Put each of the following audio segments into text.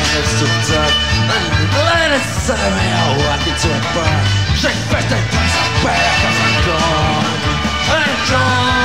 Is too dark And the light inside me I walk into a bar Shake birthday parties I'm back cause I'm gone? I'm gone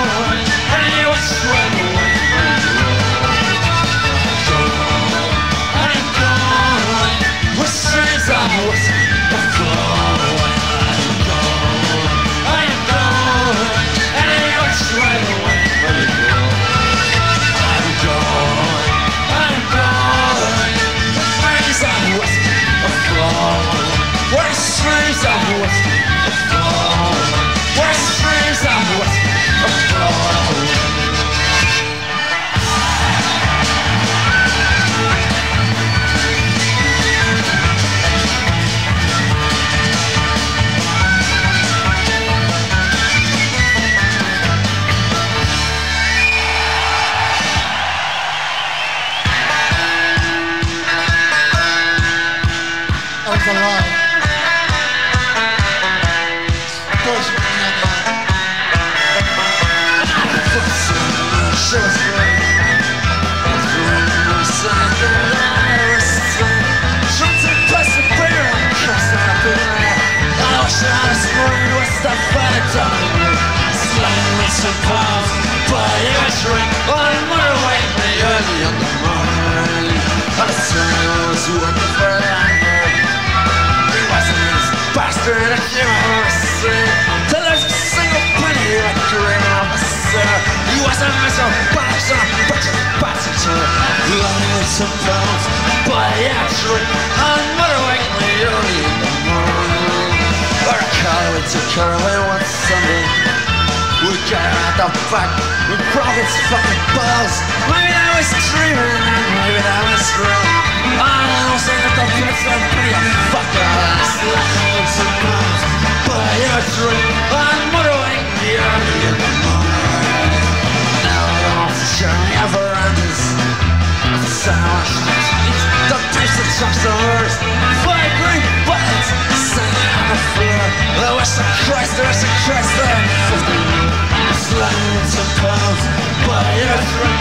Christ, the rest of Christ Fifty Sliding pounds But you're free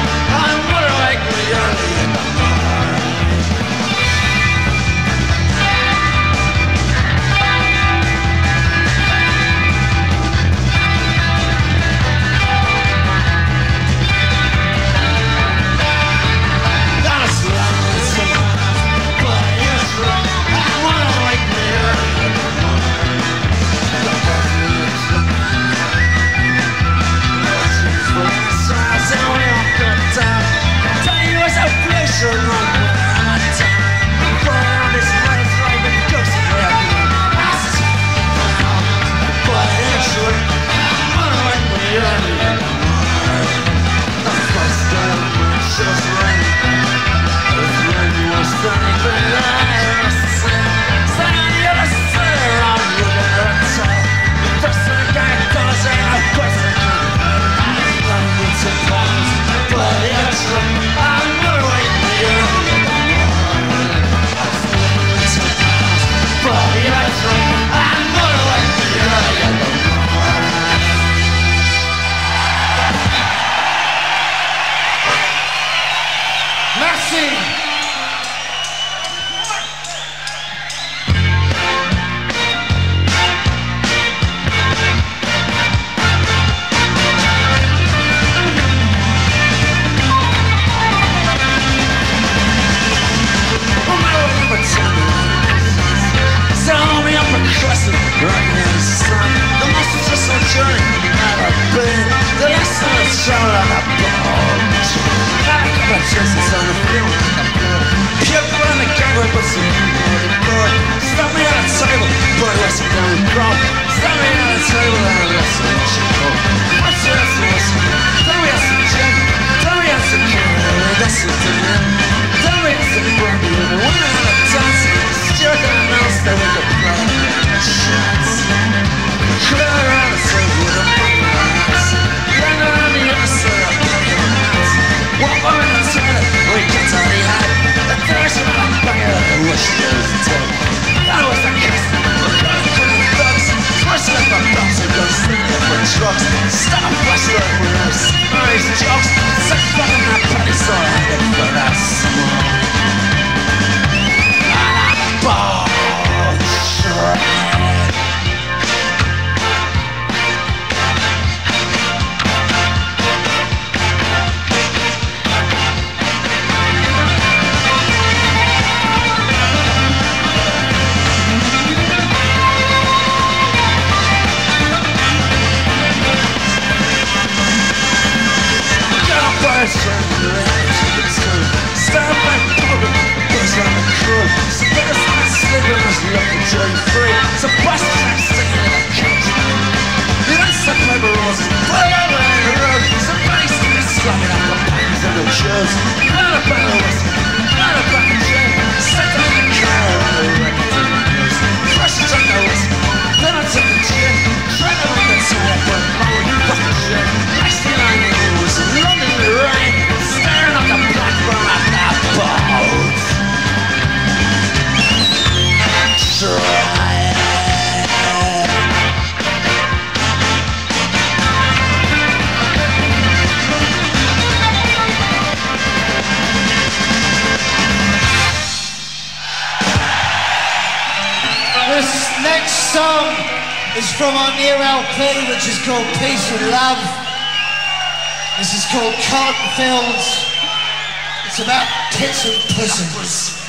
Which is called Peace and Love. This is called Cotton Fields. It's about tits and pussies.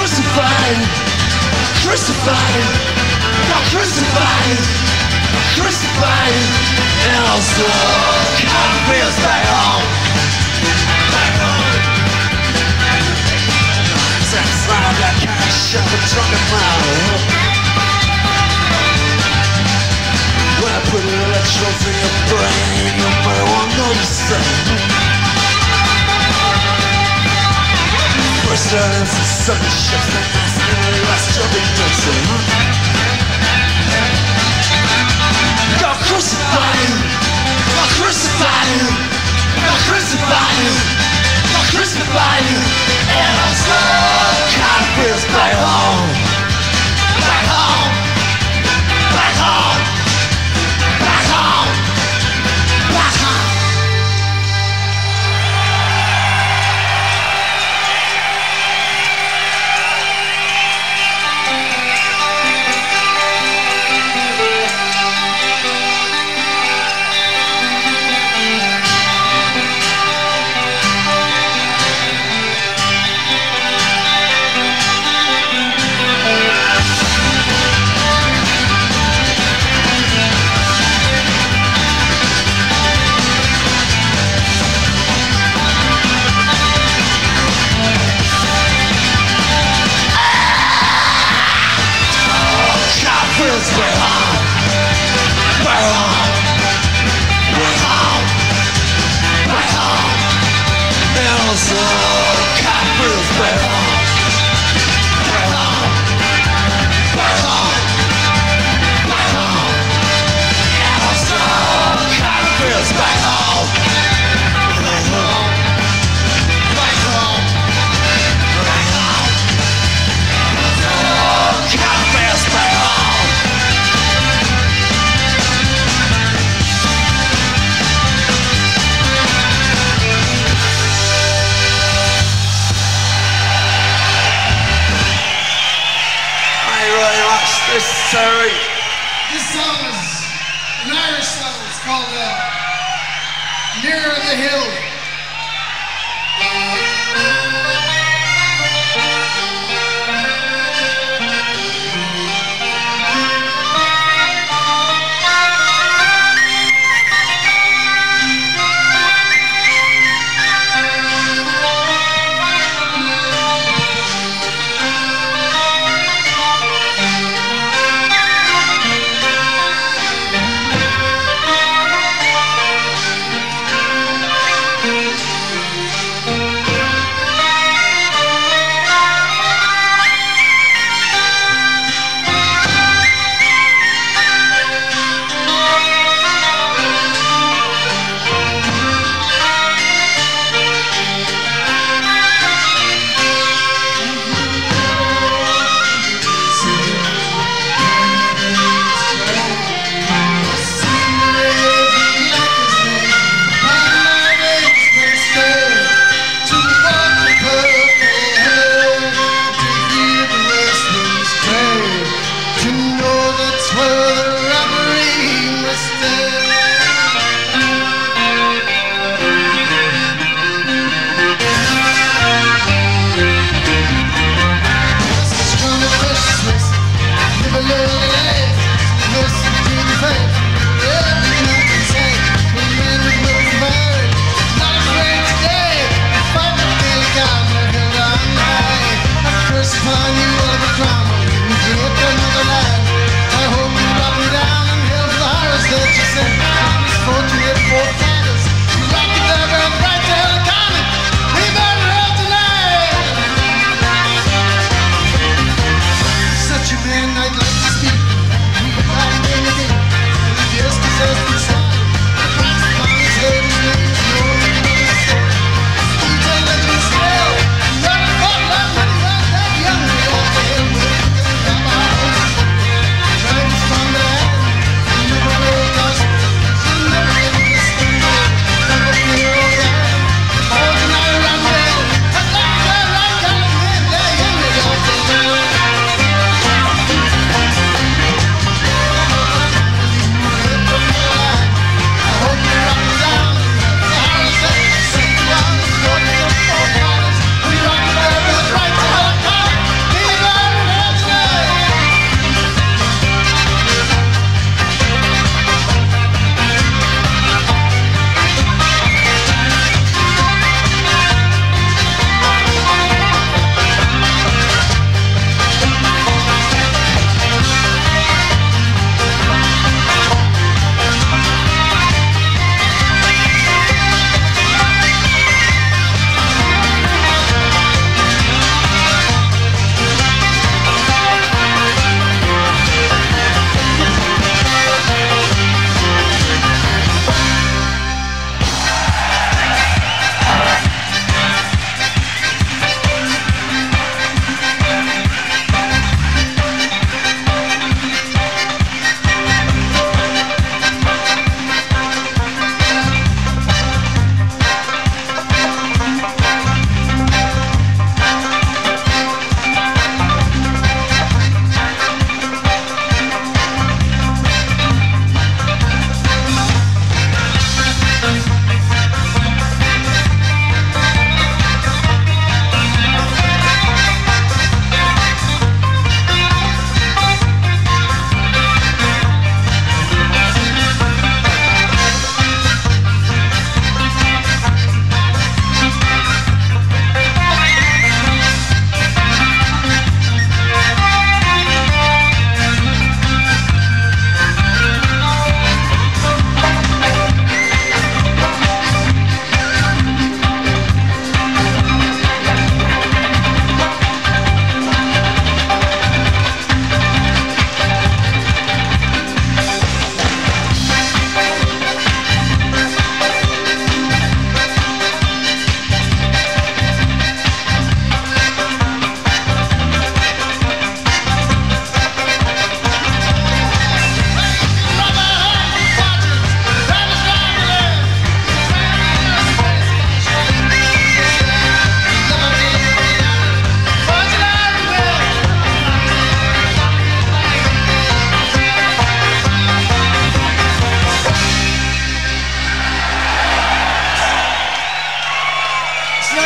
Crucified, crucified, got crucified, crucified, and also God feels back home, back home. Sex like kind of shit, but drunken put electrodes in your brain, you might want to notice it. First earnings and second shifts, then masculine, last job in nursing. Got crucified, got crucified, got crucified, got crucified, and I'm so kind of feels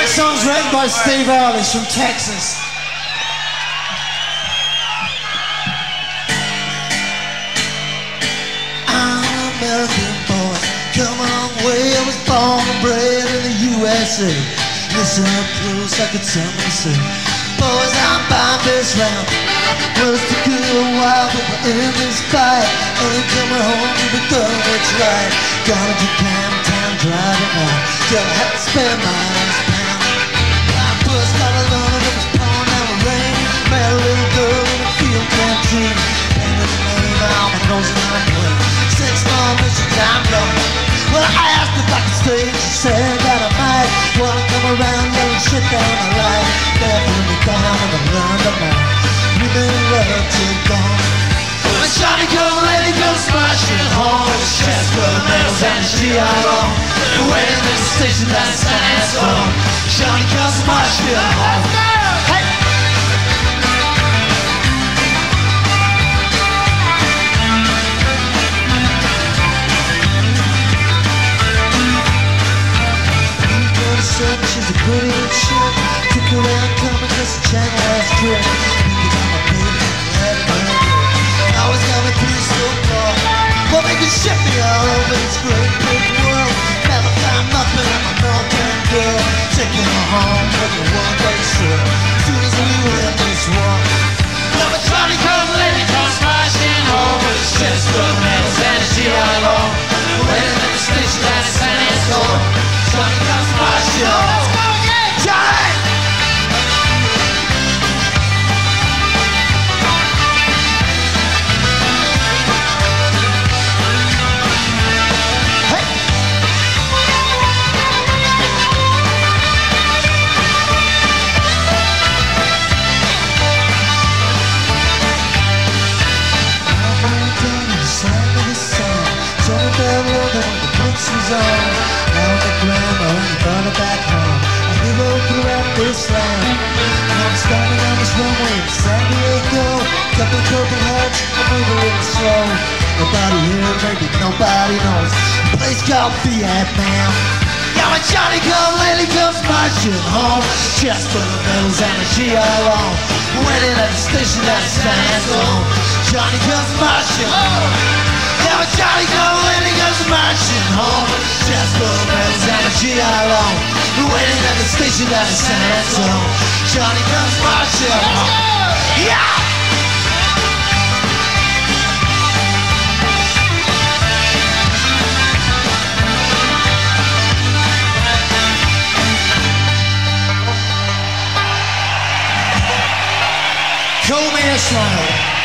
song's written by Steve Earle. From Texas. I'm an American boy, come a long way. I was born and bred in the USA. Listen up close, I could tell me say, boys, I'm bound this round. Was to good while, but we're in this fight. Ain't coming home be done what's right. To Japan, town driving out. Don't have to spend my rain. A little girl in a field canteen. Painted the name out my and my. Six more missions, I'm gone. Well, I asked if I could stay, she said that I might. Wanna come around, yelling shit down the line. Never put me down in the London night. We've been love till dawn. When Johnny come, lady smashing home. With chest full of medals and his GI. And waiting at the station, that's San Antonio. Johnny comes marching home. Hey! She's a goody and shit. Took her around coming the channel I'm a baby, know. I was through so far. Well, they ship me all over this great big world. Never nothing my Northern girl. Taking her home with a one day trip. Soon as we win this war. Now a Johnny come lately comes and. Waiting at the station at San comes. Nobody knows. Place called Vietnam. Yeah, when Johnny come lately comes marching home. Chest full of medals and a GI long. Waiting at the station at San Antonio. Johnny comes marching home. Yeah, when Johnny come lately comes marching home. Chest full of medals and a GI long. Waiting at the station at San Antonio. Johnny comes marching home. Yeah! Show me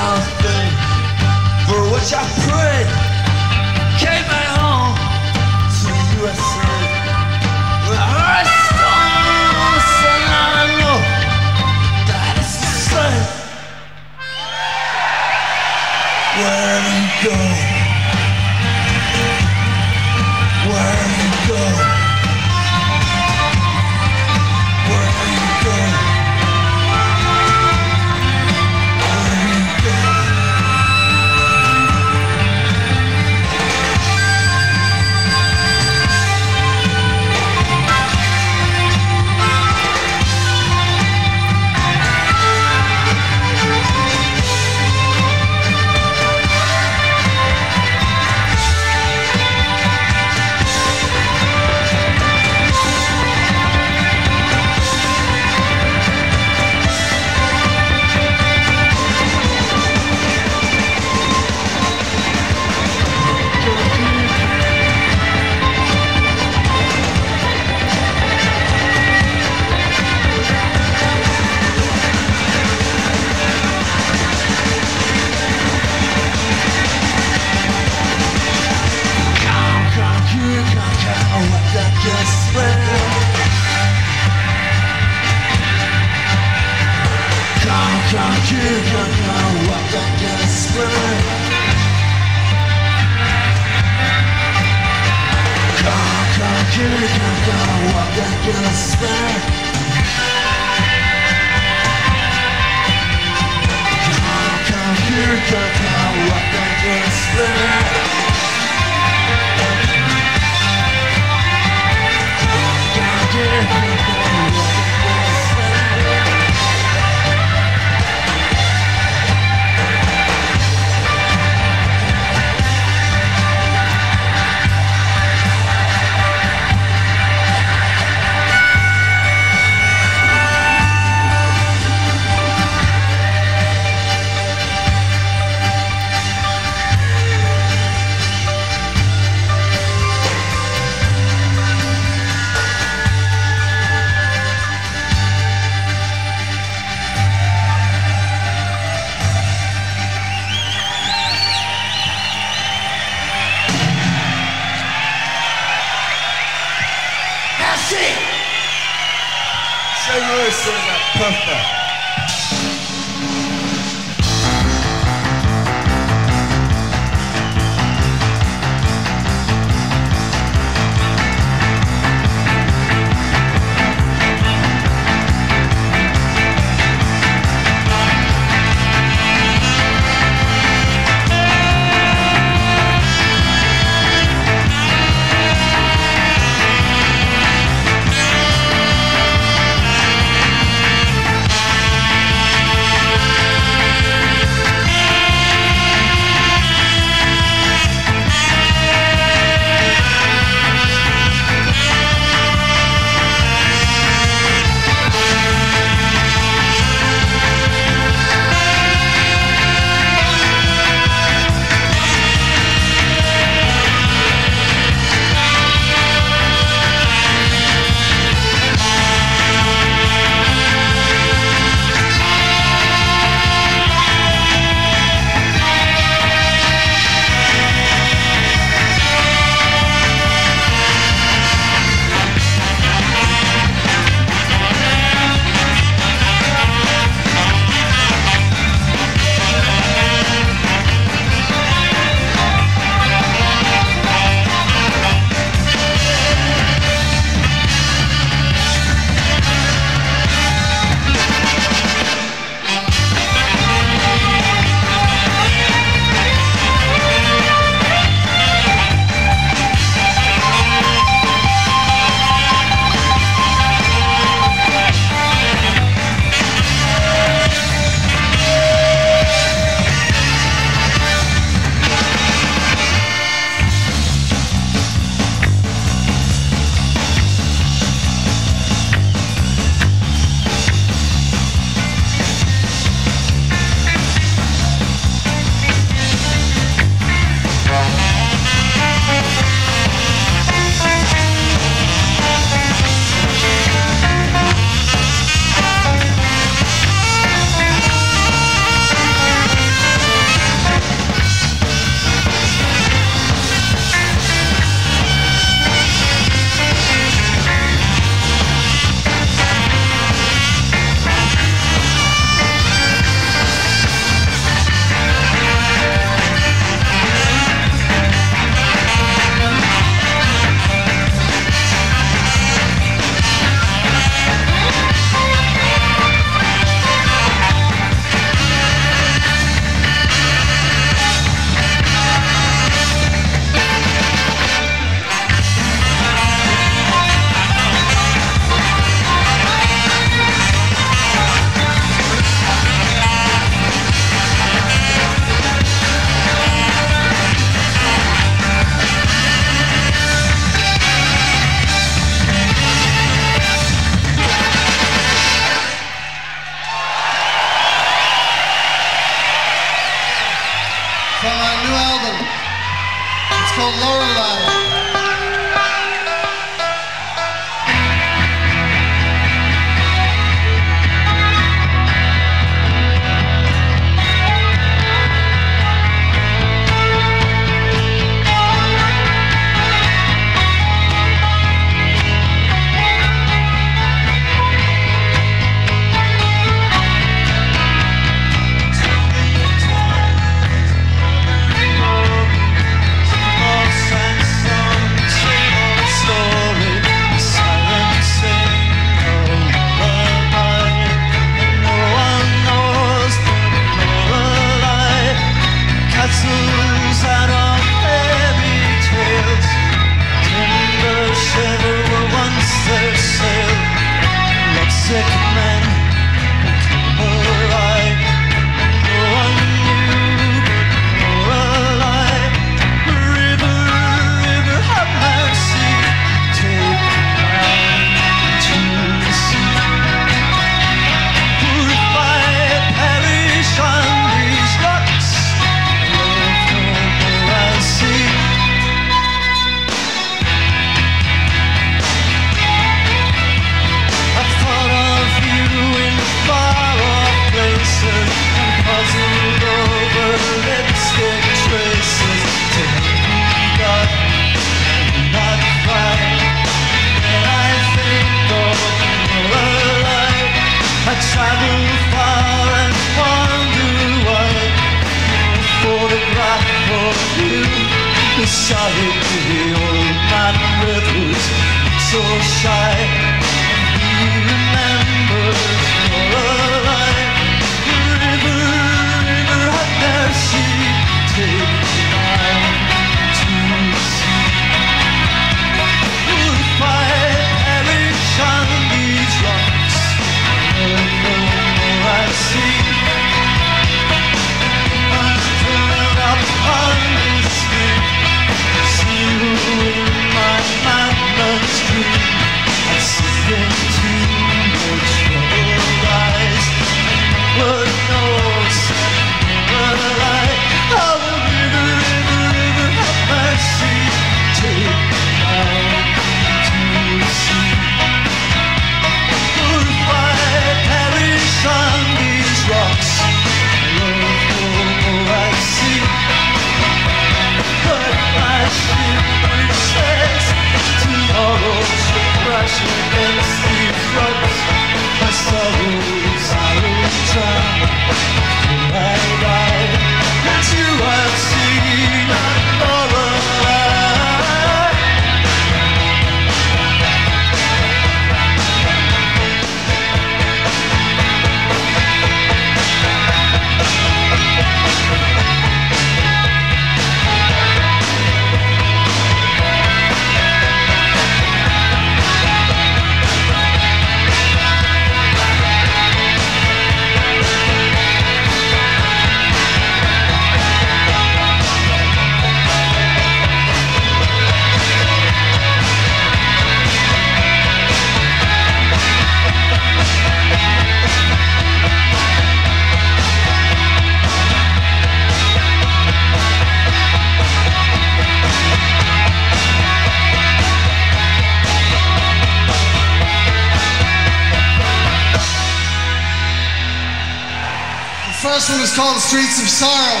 called Streets of Sorrow.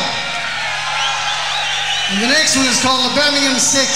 And the next one is called the Birmingham Six.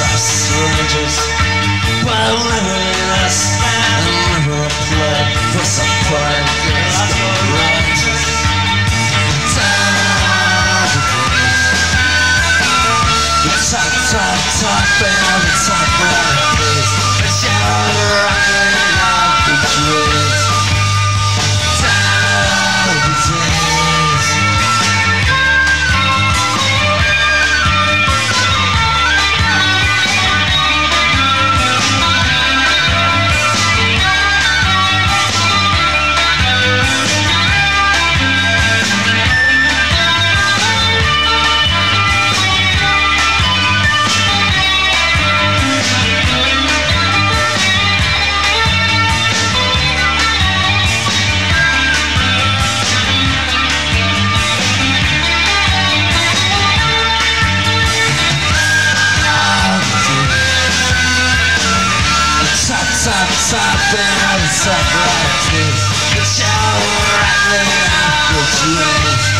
of strangers never ask and never for some right all the shower rattling the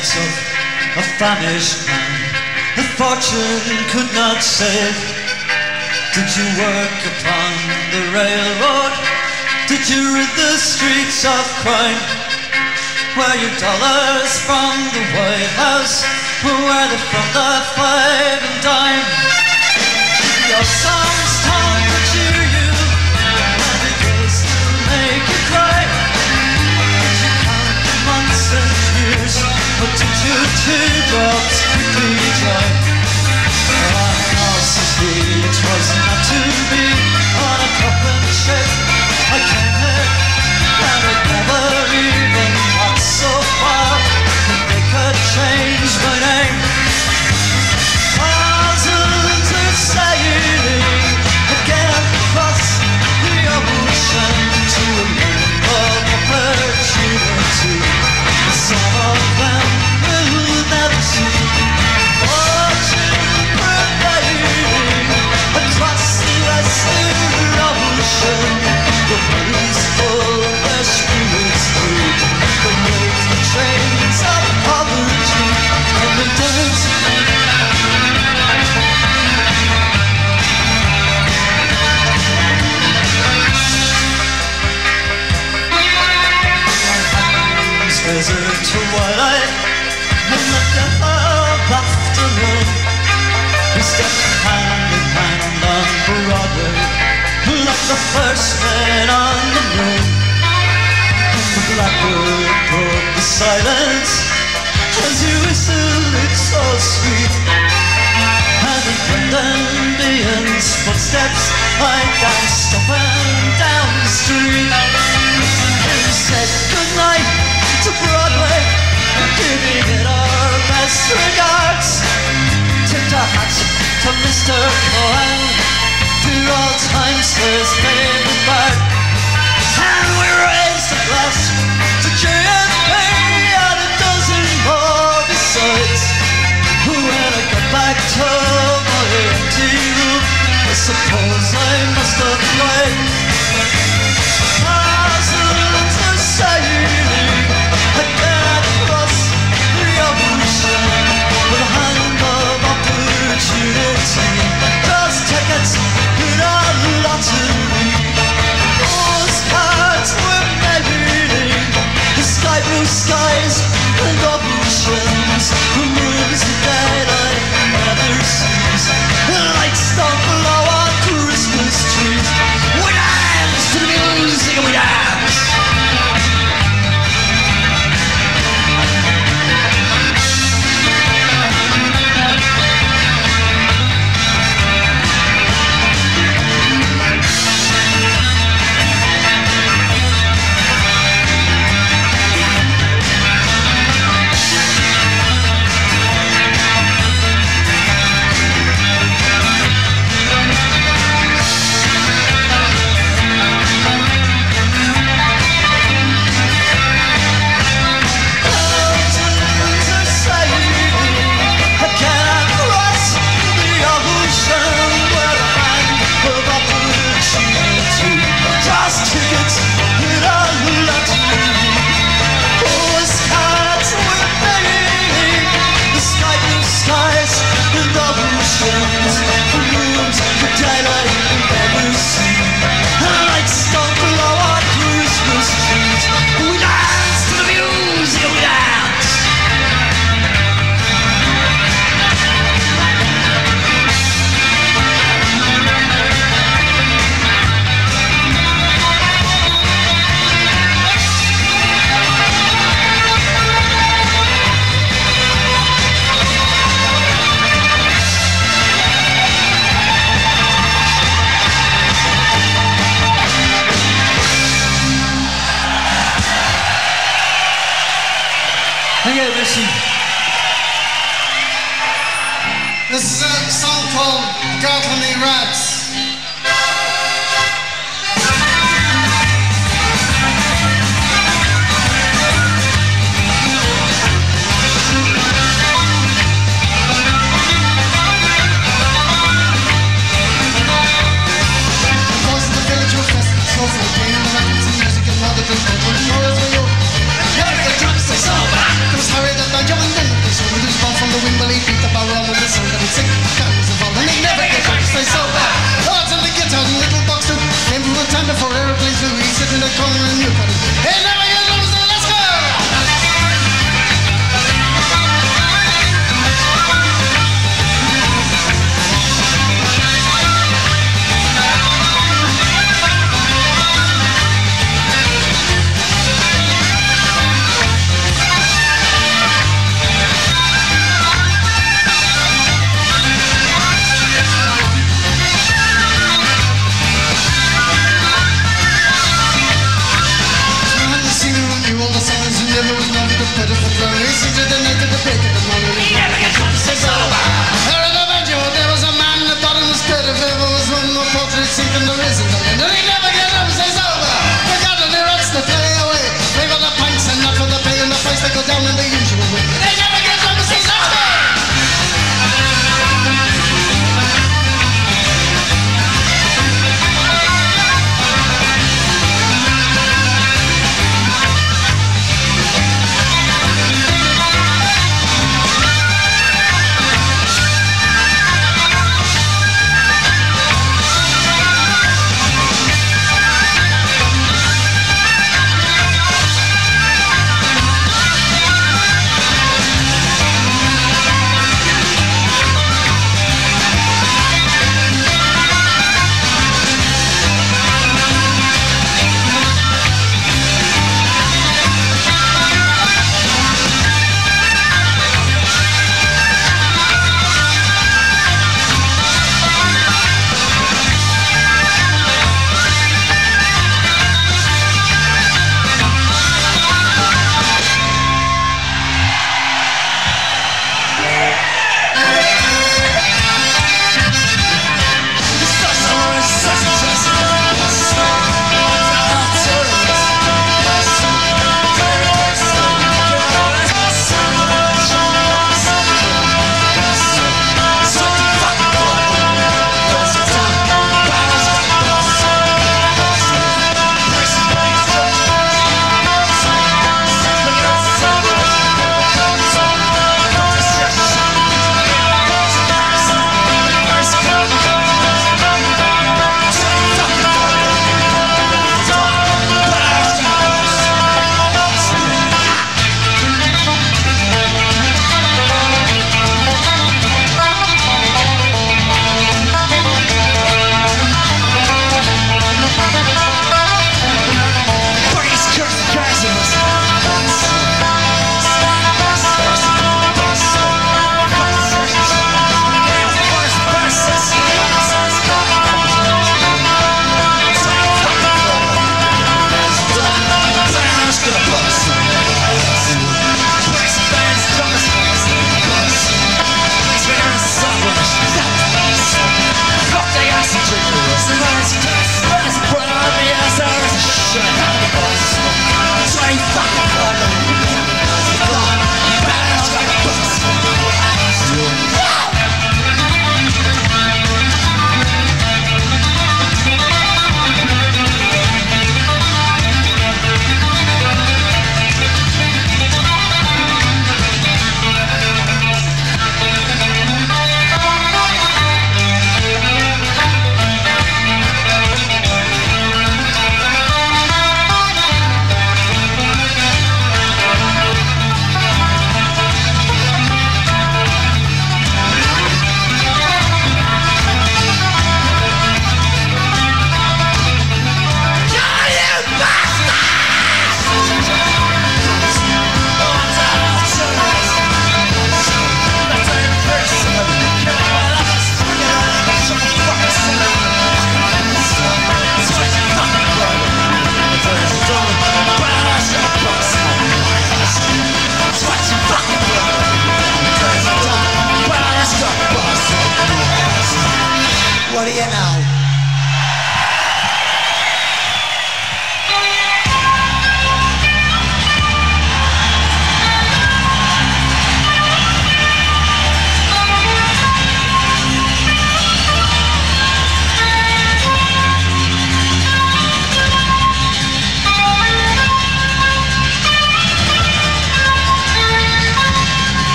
torchlights of a famished man, a fortune could not save. Did you work upon the railroad? Did you rid the streets of crime? Were your dollars from the White House? Or were they from the five and dime? Your songs to you, did your twilight and the of afternoon. We stepped hand in hand on Broadway like the first man on the moon. The blackbird broke the silence as whistled, so sweet. And I danced up and down the street. He said goodnight to Broadway, giving it our best regards. Our hats to Mr. Cohan, dear old Times Square's favorite bard. And we raised a glass to JFK and a dozen more besides. When I got back to my empty room, I suppose I must have cried. This is a song called Gartloney Rats. The he beat the barrel of the sun, that he'd sick, was involved, and he never get drunk, stay sober. Lords and the guitar and little box too. Came from a time before aeroplanes flew. He sit in a corner and you cut it. Hey, never get to. He never gets drunk, stays sober. Out of the banjo, there was a man that thought it was if ever was one more portrait the risen the land. And he never gets drunk, stays sober. The Gartloney rats to play away. Play for the pints not for the pay and the price they go down in the usual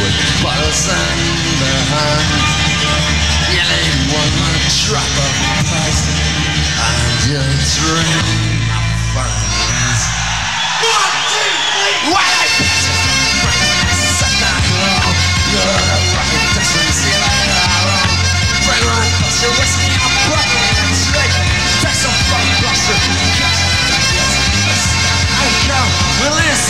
with bottles in their hand. You need one drop of poison, and you dream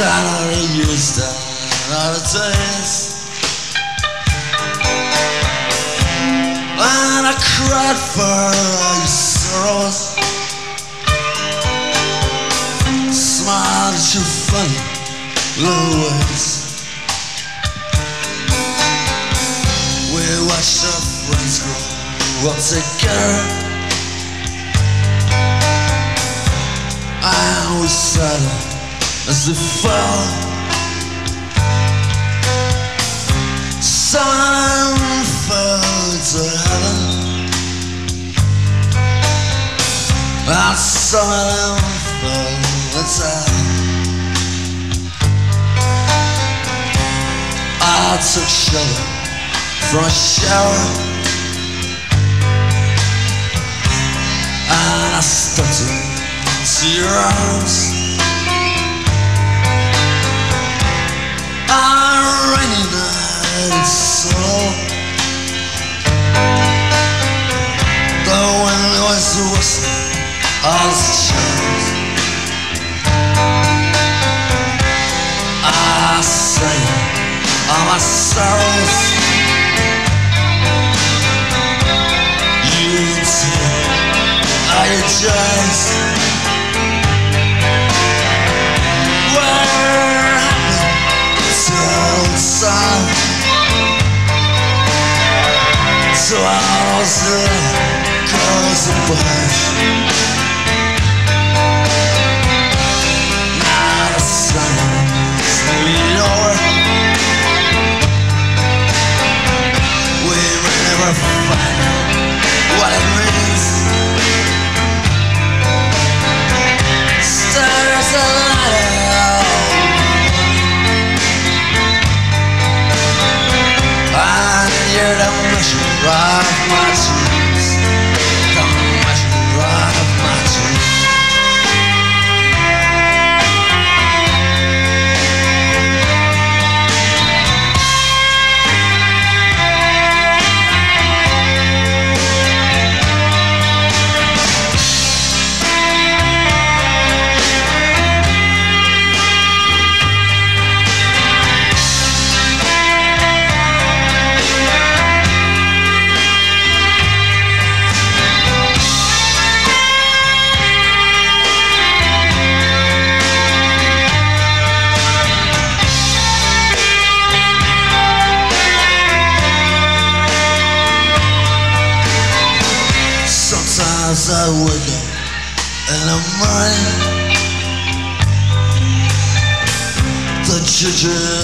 All the days. And I cried for your sorrows. Smiled at your funny little ways. We watched our friends grow up together. And we sat as they fell. Some fell to heaven. And some of them fell to hell. I took shelter from a shower. And I stuttered to your arms. A rainy night in Soho. The wind was whistling all its. I sang all my sorrows. You. I cause The